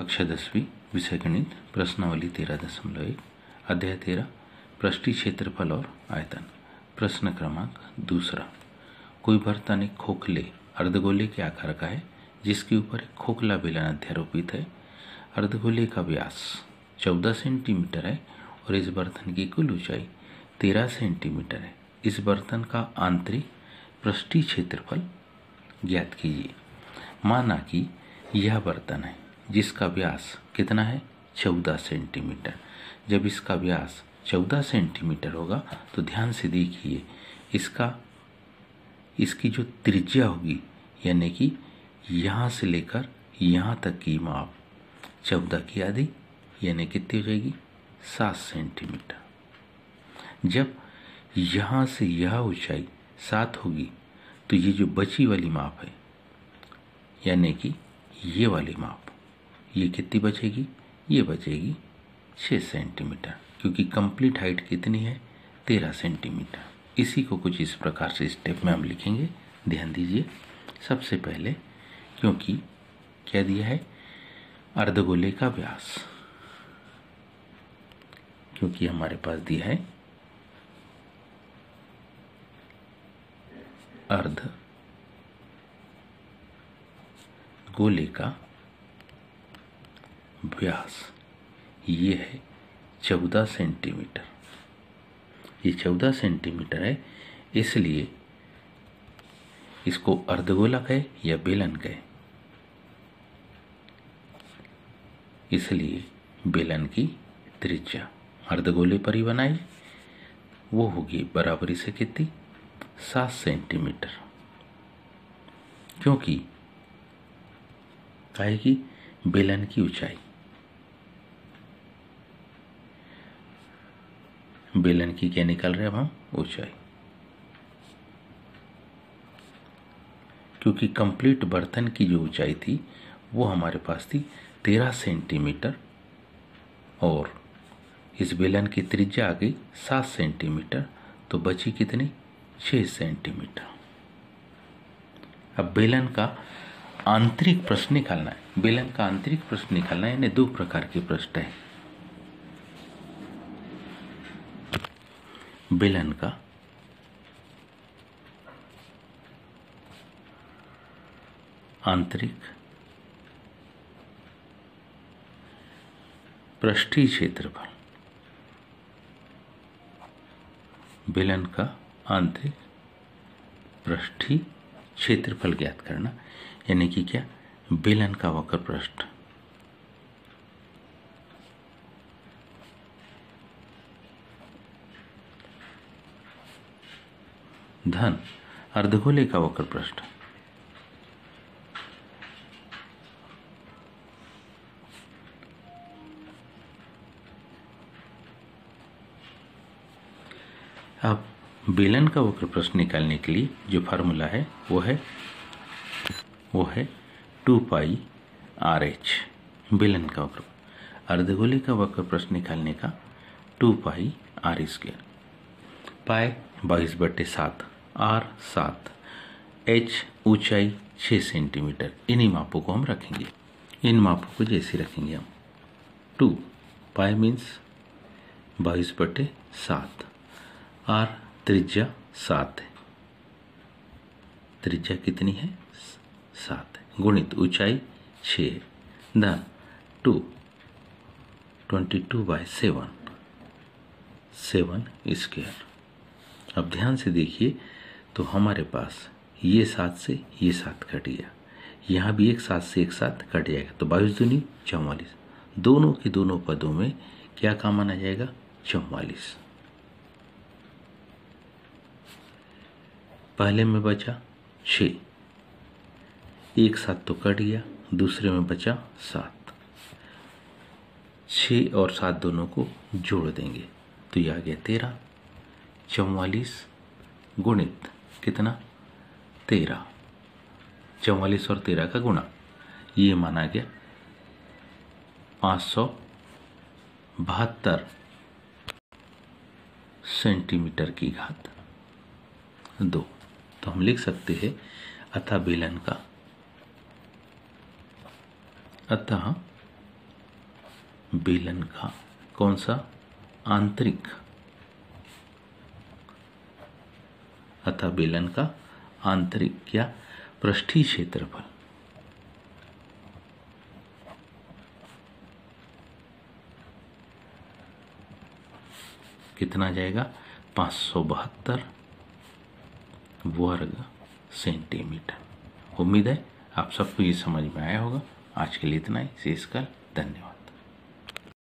कक्षा दसवीं, विषय गणित, प्रश्नावली तेरह दशमलव एक, अध्याय तेरह पृष्ठी क्षेत्रफल और आयतन। प्रश्न क्रमांक दूसरा। कोई बर्तन एक खोखले अर्धगोले के आकार का है, जिसके ऊपर एक खोखला बेलन अध्यारोपित है। अर्धगोले का व्यास चौदह सेंटीमीटर है और इस बर्तन की कुल ऊंचाई तेरह सेंटीमीटर है। इस बर्तन का आंतरिक पृष्ठी क्षेत्रफल ज्ञात कीजिए। माना कि यह बर्तन है। जिसका व्यास कितना है? चौदह सेंटीमीटर। जब इसका व्यास चौदह सेंटीमीटर होगा तो ध्यान से देखिए, इसका, इसकी जो त्रिज्या होगी, यानी कि यहाँ से लेकर यहाँ तक की माप, चौदह की आधी, यानी कितनी हो जाएगी? सात सेंटीमीटर। जब यहाँ से यह ऊंचाई सात होगी तो ये जो बची वाली माप है, यानी कि ये वाली माप ये कितनी बचेगी? ये बचेगी छः सेंटीमीटर, क्योंकि कंप्लीट हाइट कितनी है? तेरह सेंटीमीटर। इसी को कुछ इस प्रकार से स्टेप में हम लिखेंगे। ध्यान दीजिए। सबसे पहले, क्योंकि क्या दिया है? अर्धगोले का व्यास। क्योंकि हमारे पास दिया है अर्ध गोले का व्यास ये है चौदह सेंटीमीटर। ये चौदह सेंटीमीटर है, इसलिए इसको अर्धगोला कहे या बेलन कहे इसलिए बेलन की त्रिज्या अर्धगोले पर ही बनाई, वो होगी बराबरी से कितनी? सात सेंटीमीटर। क्योंकि काहे की बेलन की ऊंचाई। बेलन की क्या निकाल रहे हैं हम? ऊंचाई क्योंकि कंप्लीट बर्तन की जो ऊंचाई थी, वो हमारे पास थी तेरह सेंटीमीटर और इस बेलन की त्रिज्या आ गई सात सेंटीमीटर तो बची कितनी? छः सेंटीमीटर। अब बेलन का आंतरिक प्रश्न निकालना है। बेलन का आंतरिक प्रश्न निकालना है, यानी दो प्रकार के प्रश्न है। बेलन का। आंतरिक पृष्ठीय क्षेत्रफल। बेलन का आंतरिक पृष्ठीय क्षेत्रफल ज्ञात करना, यानी कि क्या? बेलन का वक्र पृष्ठ। धन अर्धगोले का वक्र पृष्ठ। अब बेलन का वक्र प्रश्न निकालने के लिए जो फार्मूला है वो है वो है टू पाई आर एच बेलन का वक्र। अर्धगोले का वक्र प्रश्न निकालने का टू पाई आर स्क्वेयर। पाए बाईस बटे सात। आर सात। एच ऊंचाई छः सेंटीमीटर। इन्हीं मापों को हम रखेंगे। इन मापों को जैसे रखेंगे हम। टू, पाई मीन्स बाईस बटे सात। आर त्रिज्या सात है। त्रिज्या कितनी है? सात गुणित ऊंचाई छ धन two twenty two by seven seven square अब ध्यान से देखिए तो हमारे पास ये सात से ये सात कट गया यहाँ भी एक सात से एक सात कट जाएगा तो बाईस दूनी चौवालीस। दोनों के दोनों पदों में क्या काम आना जाएगा? चौवालीस। पहले में बचा छ एक सात तो कट गया, दूसरे में बचा सात। छ और सात दोनों को जोड़ देंगे। तो यह आ गया तेरह। चौवालीस गुणित कितना? तेरह। चौवालीस और तेरह का गुणा। ये माना गया पाँच सौ बहत्तर सेंटीमीटर की घात दो। तो हम लिख सकते हैं अतः बेलन का। अतः, बेलन का कौन सा? आंतरिक। अतः बेलन का आंतरिक या पृष्ठीय क्षेत्रफल। कितना जाएगा? पाँच सौ बहत्तर वर्ग सेंटीमीटर। उम्मीद है आप सबको ये समझ में आया होगा। आज के लिए इतना ही। शेष कल, धन्यवाद।